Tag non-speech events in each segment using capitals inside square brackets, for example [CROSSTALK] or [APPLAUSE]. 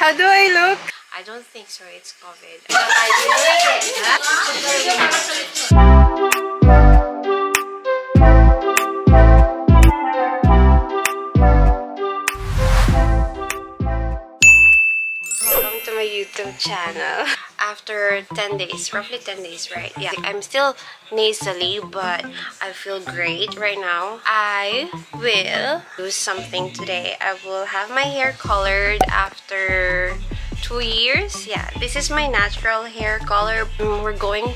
How do I look? I don't think so. It's COVID. [LAUGHS] Welcome to my YouTube channel. After 10 days, roughly 10 days, right? Yeah, I'm still nasally, but I feel great right now. I will do something today. I will have my hair colored after two years. Yeah, this is my natural hair color. We're going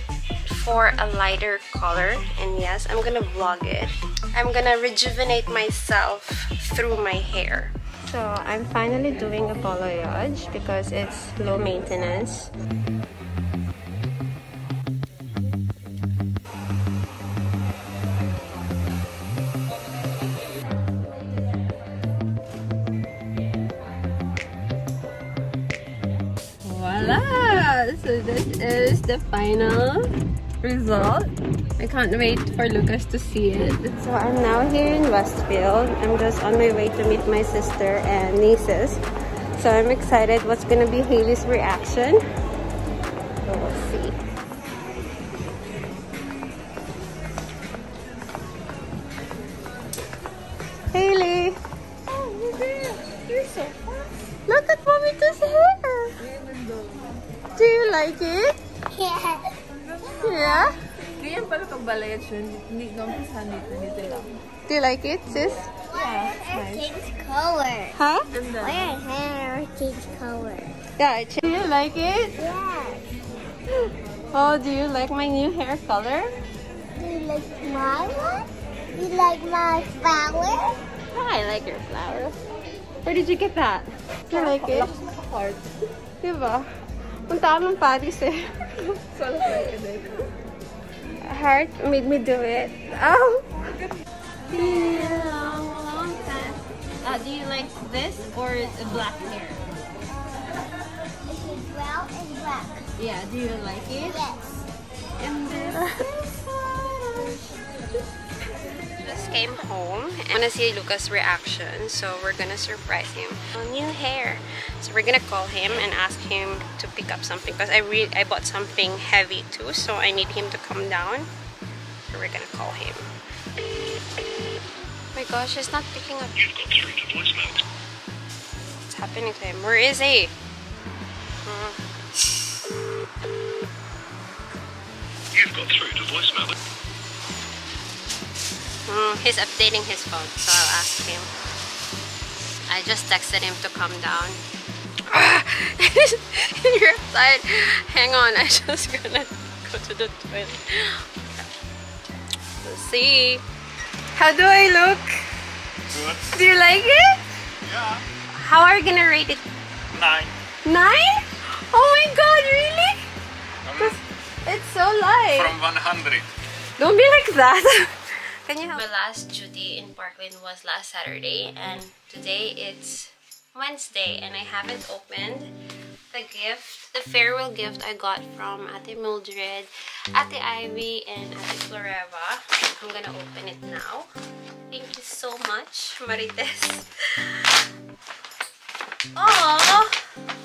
for a lighter color, and yes, I'm gonna vlog it. I'm gonna rejuvenate myself through my hair. So I'm finally doing a balayage because it's low maintenance. Voila! So this is the final result. I can't wait for Lucas to see it. So I'm now here in Westfield. I'm just on my way to meet my sister and nieces. So I'm excited what's gonna be Haley's reaction. So we'll see. Haley! Oh, you're you're so fast. Look at Momito's hair! Do you like it? Yeah. Yeah? Ganyan pala pag balayage yun. Hindi gampisan dito, dito lang. Do you like it, sis? Yeah, it's nice. Change color. Huh? And then, hair change color. Yeah, do you like it? Yeah. Oh, do you like my new hair color? Do you like my one? You like my flower? Oh, I like your flower. Where did you get that? Do you like it? heart. Diba? Punta ka ng Paris eh. So, like it. Heart made me do it. Oh! Uh, do you like this or the black hair? It's brown and black. Yeah, do you like it? Yes. I wanna see Lucas' reaction, so we're gonna surprise him. New hair. So we're gonna call him and ask him to pick up something because I re I bought something heavy too, so I need him to come down. So we're gonna call him. Oh my gosh, he's not picking up. You've got through to voicemail. What's happening to him? Where is he? You've got through to voicemail. Mm, he's updating his phone, so I'll ask him. I just texted him to come down. [LAUGHS] he replied, hang on, I just gonna go to the toilet. We'll see. How do I look? Good. Do you like it? Yeah. How are you gonna rate it? Nine. Nine? Oh my god, really? It's so light. From 100. Don't be like that. [LAUGHS] Can you help? My last duty in Parkland was last Saturday and today it's Wednesday and I haven't opened the gift, the farewell gift I got from Ate Mildred, Ate Ivy, and Ate Floreva. I'm gonna open it now. Thank you so much, Marites. [LAUGHS] Oh,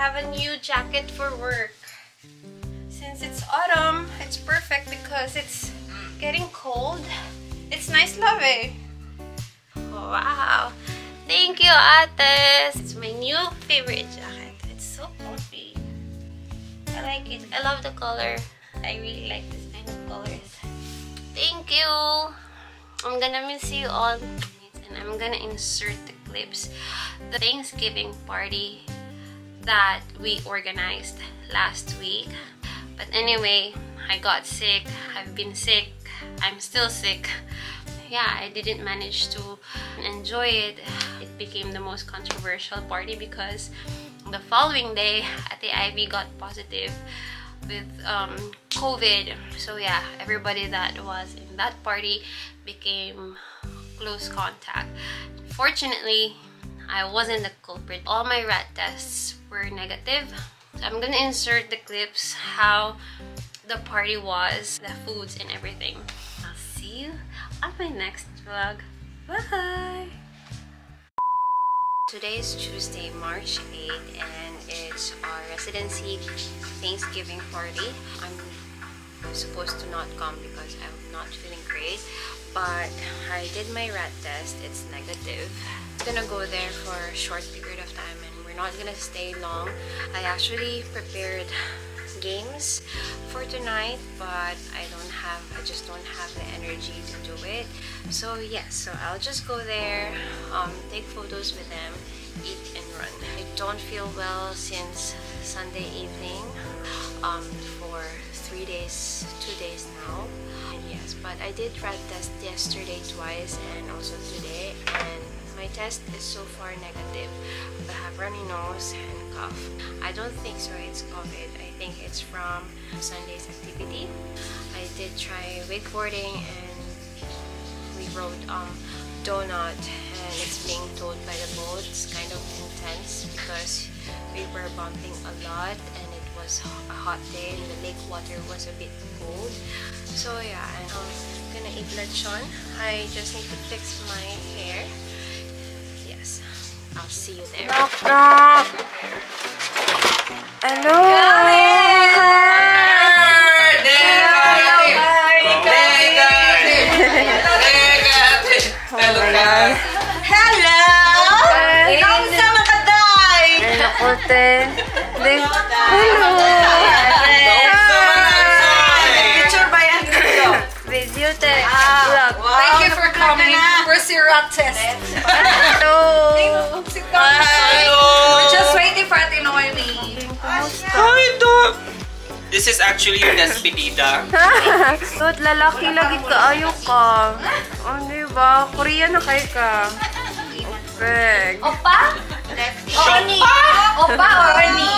have a new jacket for work. Since it's autumn, it's perfect because it's getting cold. It's nice, love. Wow. Thank you, Ates. It's my new favorite jacket. It's so comfy. I like it. I love the color. I really like this kind of colors. Thank you. I'm gonna miss you all. And I'm gonna insert the clips. The Thanksgiving party that we organized last week. But anyway, I got sick. I've been sick. I'm still sick. Yeah, I didn't manage to enjoy it. It became the most controversial party because the following day, Ate Ivy got positive with um, COVID. So yeah, everybody that was in that party became close contact. Fortunately, I wasn't the culprit. All my rat tests were negative. So I'm gonna insert the clips how the party was, the foods and everything. I'll see you on my next vlog. Bye! Today is Tuesday, March 8th and it's our residency Thanksgiving party. I'm supposed to not come because I'm not feeling great but I did my rat test. It's negative. Gonna go there for a short period of time and we're not gonna stay long. I actually prepared games for tonight but I don't have I just don't have the energy to do it. So yes so I'll just go there um, take photos with them eat and run. I don't feel well since Sunday evening um, for three days two days now. And yes but I did rat test yesterday twice and also today and my test is so far negative. I have runny nose and cough. I don't think so it's COVID. I think it's from Sunday's activity. I did try wakeboarding and we rode um, donut and it's being towed by the boat. It's kind of intense because we were bumping a lot and it was a hot day and the lake water was a bit cold. So yeah, and I'm gonna eat lechon. I just need to fix my hair. Yes, I'll see you there. Knock, knock. Hello. Hello! Kamusta mga day? Nakote. Ding. Hello. Picture ba yan dito? Video te. Vlog. Thank you for coming. Rat test? Hello. We're just waiting for Ate Noemi. Hi, Doc! This is actually your despedida. [LAUGHS] Good, lalaki lagi ka. Ayaw ka. Ano diba? Korean na kayo ka. Perfect. Opa? Oni. Opa or Oni?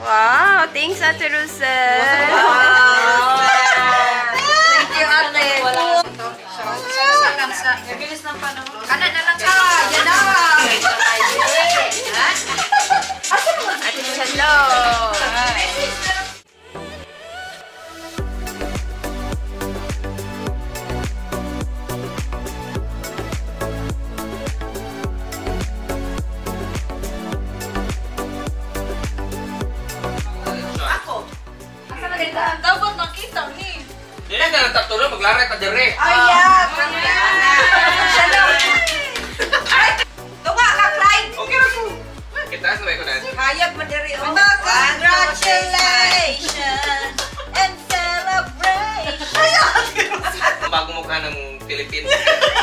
Wow, thanks Ate Rosel. Thank you, ate. Bilis ng panahon. Kanan na lang ka. Yan na. Ate Hello. taon ni. Dili na nagtatulo, maglaray ka dire. Oh, ah. Ay, yeah. Siya. Tunga ka, Clyde. Okay na po. Kita sa may kunan. Hayag mo dire. Oh, congratulations and celebration. Bagong mukha ng Pilipinas. [LAUGHS]